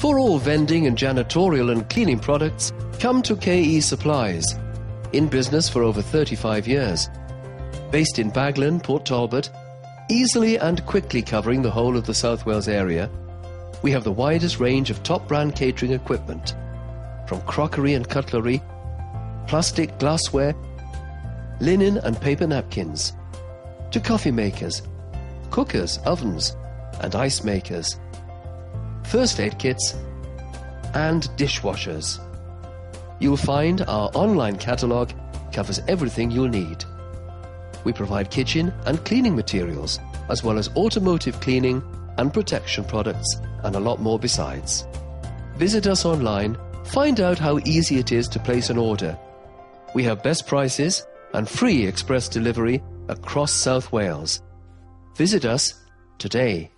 For all vending and janitorial and cleaning products, come to KE Supplies. In business for over 35 years. Based in Baglan, Port Talbot, easily and quickly covering the whole of the South Wales area, we have the widest range of top brand catering equipment. From crockery and cutlery, plastic glassware, linen and paper napkins, to coffee makers, cookers, ovens, and ice makers, first aid kits, and dishwashers. You'll find our online catalogue covers everything you'll need. We provide kitchen and cleaning materials, as well as automotive cleaning and protection products, and a lot more besides. Visit us online, find out how easy it is to place an order. We have best prices and free express delivery across South Wales. Visit us today.